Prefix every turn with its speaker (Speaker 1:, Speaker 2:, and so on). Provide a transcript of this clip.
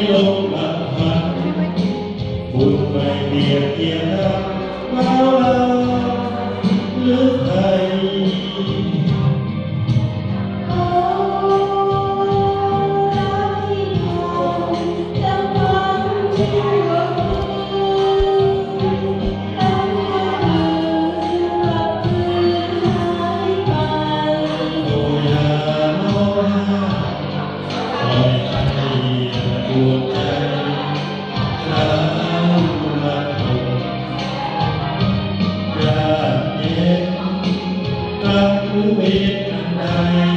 Speaker 1: yêu lặng thầm buồn về miền thiên nam bao la wait and die.